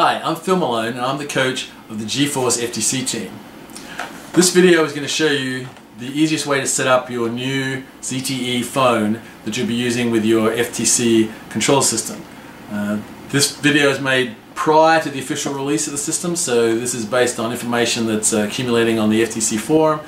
Hi, I'm Phil Malone and I'm the coach of the GeForce FTC team. This video is going to show you the easiest way to set up your new ZTE phone that you'll be using with your FTC control system. Uh, this video is made prior to the official release of the system so this is based on information that's uh, accumulating on the FTC forum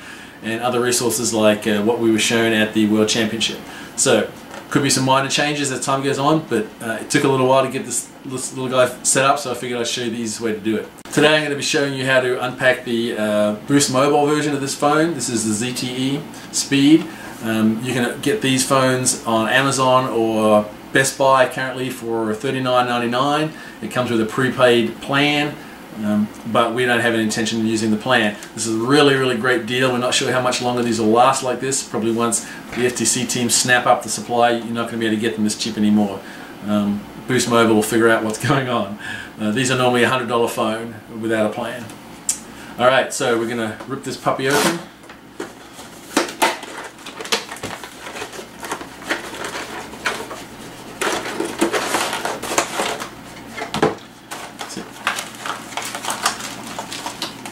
and other resources like uh, what we were shown at the World Championship. So could be some minor changes as time goes on, but uh, it took a little while to get this, this, little guy set up, so I figured I'd show you the easiest way to do it. Today I'm going to be showing you how to unpack the uh, Boost Mobile version of this phone. This is the ZTE Speed. Um, you can get these phones on Amazon or Best Buy currently for $39.99. It comes with a prepaid plan. Um, but we don't have an intention of using the plan. This is a really, really great deal. We're not sure how much longer these will last like this. Probably once the FTC team snap up the supply, you're not going to be able to get them this cheap anymore. Um, Boost Mobile will figure out what's going on. Uh, these are normally a $100 phone without a plan. Alright, so we're going to rip this puppy open.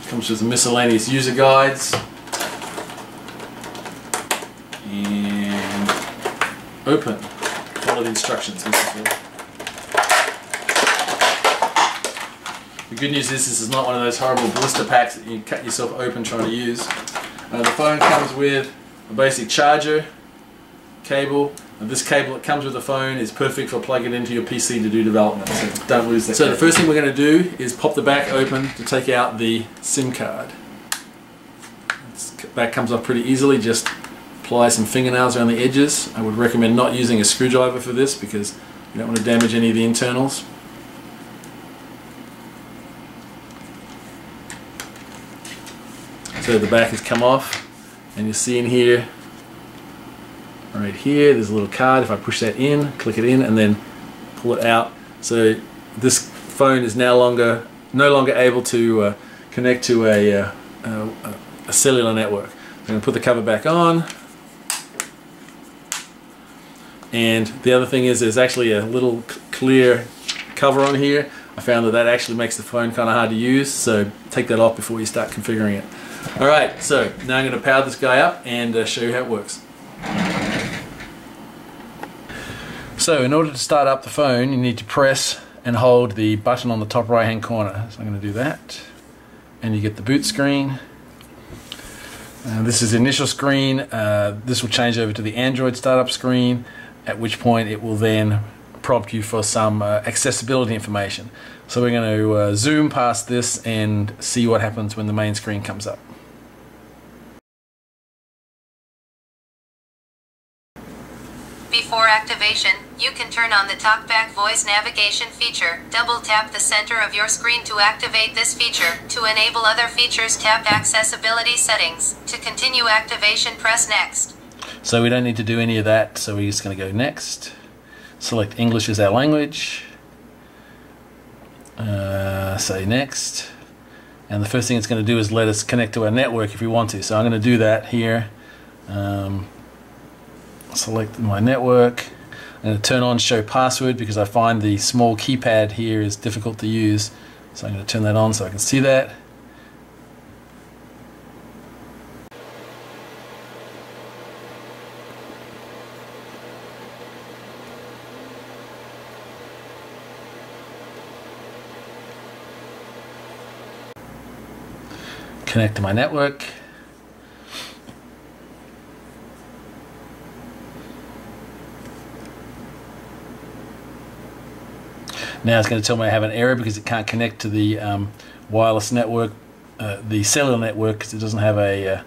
Comes with miscellaneous user guides. And open. Follow the instructions. The good news is this is not one of those horrible blister packs that you cut yourself open trying to use. Uh, the phone comes with a basic charger, cable, and this cable that comes with the phone is perfect for plugging into your PC to do development, so don't lose that. So the first thing we're going to do is pop the back open to take out the SIM card. This back comes off pretty easily, just apply some fingernails around the edges. I would recommend not using a screwdriver for this because you don't want to damage any of the internals. So the back has come off. And you see in here right here there's a little card. If I push that in click it in and then pull it out. So this phone is now longer no longer able to uh, connect to a, uh, a, a, cellular network. I'm going to put the cover back on. And the other thing is there's actually a little clear cover on here. I found that that actually makes the phone kind of hard to use so take that off before you start configuring it alright so now I'm going to power this guy up and uh, show you how it works So in order to start up the phone, you need to press and hold the button on the top right hand corner. So I'm going to do that. And you get the boot screen. Uh, this is the initial screen. Uh, this will change over to the Android startup screen, at which point it will then prompt you for some uh, accessibility information. So we're going to uh, zoom past this and see what happens when the main screen comes up. Before activation, you can turn on the TalkBack voice navigation feature. Double tap the center of your screen to activate this feature. To enable other features, tap accessibility settings. To continue activation, press next. So we don't need to do any of that, so we're just going to go next. Select English as our language. Uh, say next. And the first thing it's going to do is let us connect to our network if we want to. So I'm going to do that here. Um, select my network. To turn on show password because I find the small keypad here is difficult to use. So I'm going to turn that on so I can see that. Connect to my network. Now it's going to tell me I have an error because it can't connect to the um, wireless network, uh, the cellular network, because it doesn't have a, uh,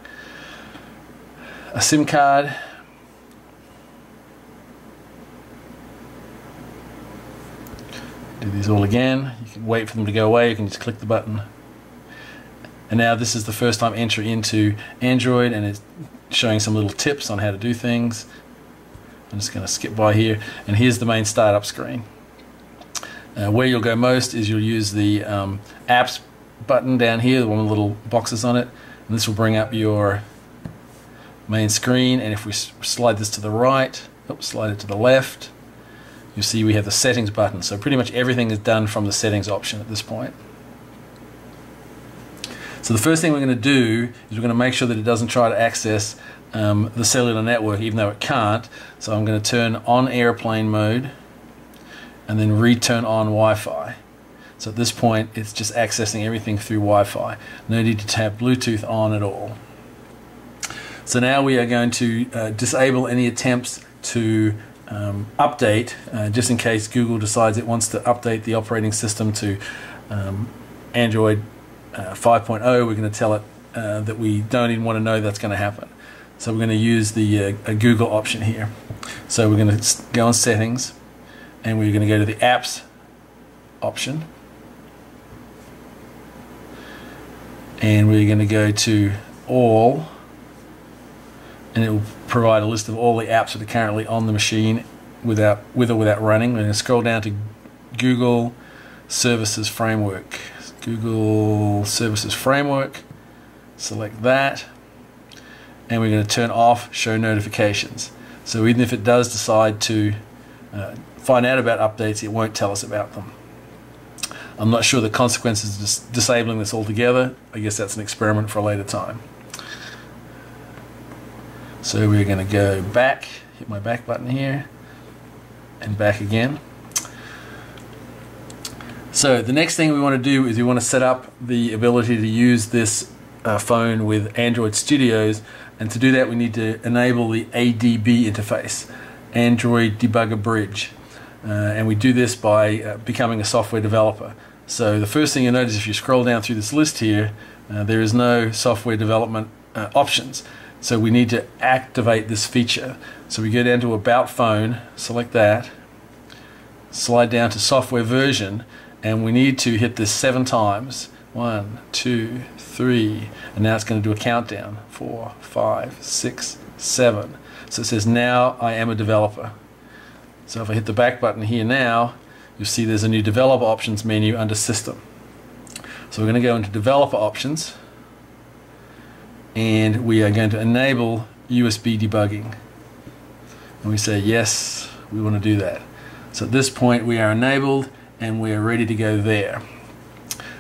a SIM card. Do these all again. You can wait for them to go away. You can just click the button. And now this is the first time entry into Android and it's showing some little tips on how to do things. I'm just going to skip by here and here's the main startup screen. Uh, where you'll go most is you'll use the um, apps button down here, the one with little boxes on it, and this will bring up your main screen. And if we slide this to the right, oops, slide it to the left, you'll see we have the settings button. So pretty much everything is done from the settings option at this point. So the first thing we're going to do is we're going to make sure that it doesn't try to access um, the cellular network even though it can't. So I'm going to turn on airplane mode and then return on Wi-Fi. So at this point it's just accessing everything through Wi-Fi. No need to tap Bluetooth on at all. So now we are going to uh, disable any attempts to um, update, uh, just in case Google decides it wants to update the operating system to um, Android uh, 5.0, we're going to tell it uh, that we don't even want to know that's going to happen. So we're going to use the uh, Google option here. So we're going to go on settings and we're going to go to the apps option and we're going to go to all and it will provide a list of all the apps that are currently on the machine without with or without running. We're going to scroll down to Google Services Framework. Google Services Framework. Select that. And we're going to turn off Show Notifications. So even if it does decide to uh, find out about updates, it won't tell us about them. I'm not sure the consequences of dis disabling this altogether. I guess that's an experiment for a later time. So we're going to go back, hit my back button here, and back again. So the next thing we want to do is we want to set up the ability to use this uh, phone with Android Studios and to do that we need to enable the ADB interface, Android Debugger Bridge. Uh, and we do this by uh, becoming a software developer. So the first thing you notice if you scroll down through this list here, uh, there is no software development uh, options. So we need to activate this feature. So we go down to About Phone, select that, slide down to Software Version, and we need to hit this seven times. One, two, three, and now it's going to do a countdown. Four, five, six, seven. So it says now I am a developer. So if I hit the back button here now, you'll see there's a new developer options menu under system. So we're going to go into developer options and we are going to enable USB debugging. And we say yes, we want to do that. So at this point we are enabled and we are ready to go there.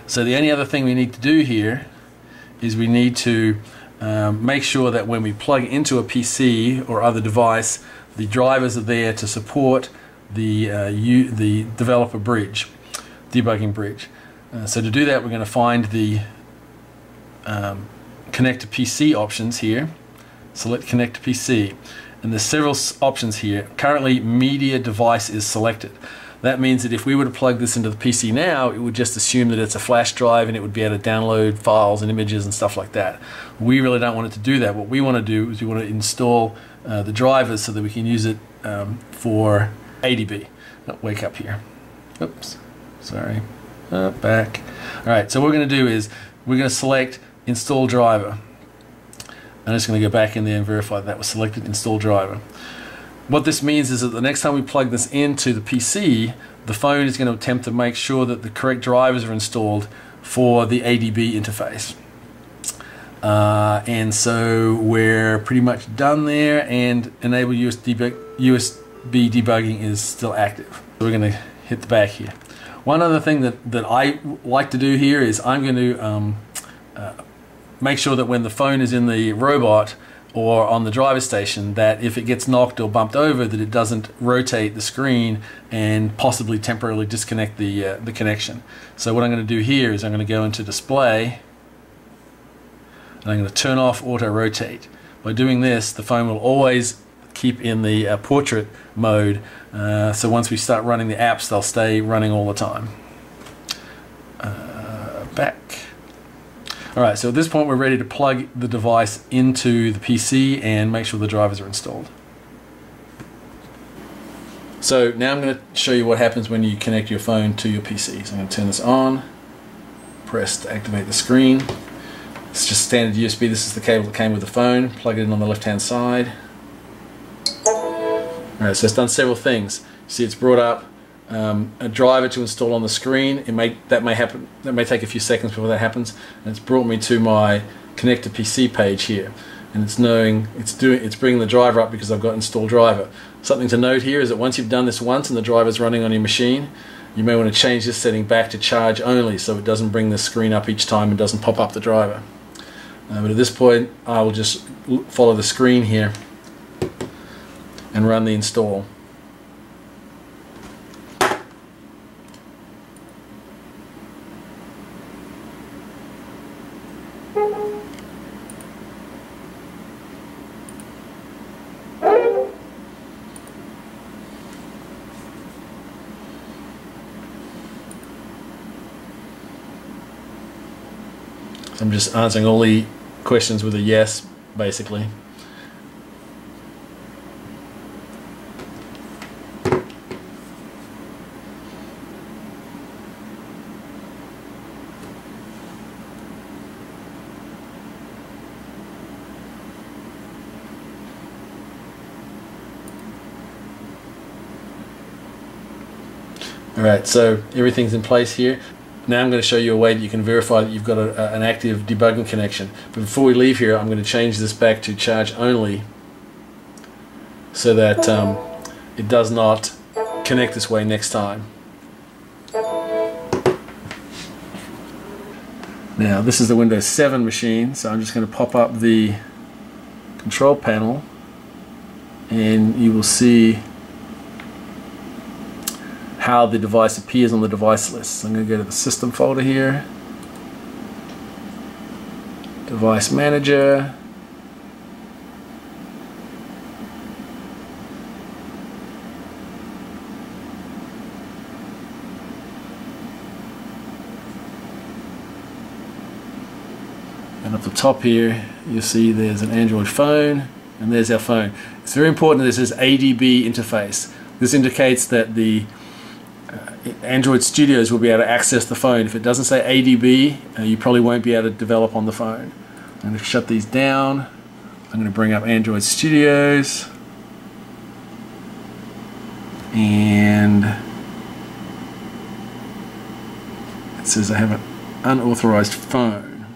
So the only other thing we need to do here is we need to um, make sure that when we plug into a PC or other device, the drivers are there to support the, uh, U, the developer bridge, debugging bridge. Uh, so to do that, we're going to find the um, connect to PC options here. Select connect to PC. And there's several options here. Currently, media device is selected. That means that if we were to plug this into the PC now, it would just assume that it's a flash drive and it would be able to download files and images and stuff like that. We really don't want it to do that. What we want to do is we want to install uh, the drivers so that we can use it um, for ADB. Oh, wake up here. Oops, sorry. Uh, back. All right, so what we're going to do is we're going to select install driver. I'm just going to go back in there and verify that was selected install driver. What this means is that the next time we plug this into the PC, the phone is going to attempt to make sure that the correct drivers are installed for the ADB interface. Uh, and so we're pretty much done there and enable USB, USB debugging is still active. So we're going to hit the back here. One other thing that, that I like to do here is I'm going to um, uh, make sure that when the phone is in the robot or on the driver station that if it gets knocked or bumped over that it doesn't rotate the screen and possibly temporarily disconnect the, uh, the connection. So what I'm going to do here is I'm going to go into display and I'm going to turn off auto rotate. By doing this the phone will always keep in the uh, portrait mode uh, so once we start running the apps they'll stay running all the time. Uh, back. Alright, so at this point we're ready to plug the device into the PC and make sure the drivers are installed. So now I'm going to show you what happens when you connect your phone to your PC. So I'm going to turn this on, press to activate the screen. It's just standard USB, this is the cable that came with the phone, plug it in on the left hand side. Alright, so it's done several things. See it's brought up um, a driver to install on the screen. It may that may happen. That may take a few seconds before that happens. And it's brought me to my connect to PC page here. and it's knowing it's doing it's bringing the driver up because I've got install driver. Something to note here is that once you've done this once and the driver's running on your machine, you may want to change this setting back to charge only so it doesn't bring the screen up each time and doesn't pop up the driver. Uh, but at this point I will just follow the screen here and run the install. I'm just answering all the questions with a yes, basically. Alright, so everything's in place here. Now I'm going to show you a way that you can verify that you've got a, a, an active debugging connection. But before we leave here, I'm going to change this back to charge only so that um, it does not connect this way next time. Now this is the Windows 7 machine, so I'm just going to pop up the control panel and you will see how the device appears on the device list. So I'm going to go to the system folder here, device manager, and at the top here you'll see there's an Android phone and there's our phone. It's very important that this is ADB interface. This indicates that the Android Studios will be able to access the phone. If it doesn't say ADB, uh, you probably won't be able to develop on the phone. I'm going to shut these down. I'm going to bring up Android Studios. And it says I have an unauthorized phone.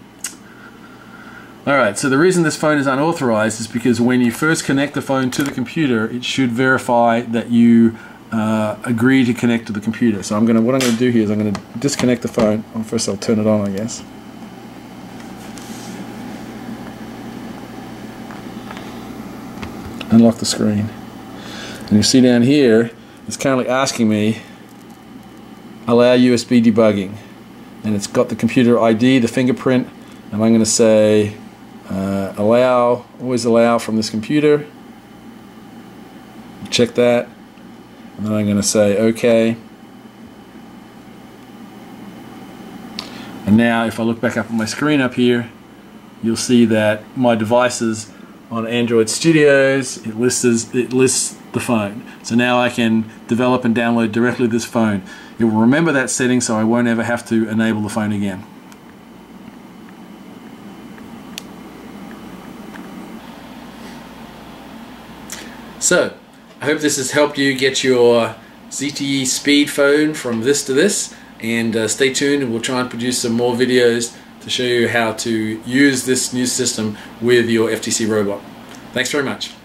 Alright, so the reason this phone is unauthorized is because when you first connect the phone to the computer, it should verify that you uh, agree to connect to the computer. So I'm gonna what I'm gonna do here is I'm gonna disconnect the phone. Well, first I'll turn it on, I guess. Unlock the screen, and you see down here it's currently asking me allow USB debugging, and it's got the computer ID, the fingerprint, and I'm going to say uh, allow, always allow from this computer. Check that and then I'm going to say OK. And now if I look back up on my screen up here, you'll see that my devices on Android Studios, it lists, it lists the phone. So now I can develop and download directly this phone. It will remember that setting so I won't ever have to enable the phone again. So, I hope this has helped you get your ZTE speed phone from this to this and uh, stay tuned and we'll try and produce some more videos to show you how to use this new system with your FTC robot. Thanks very much.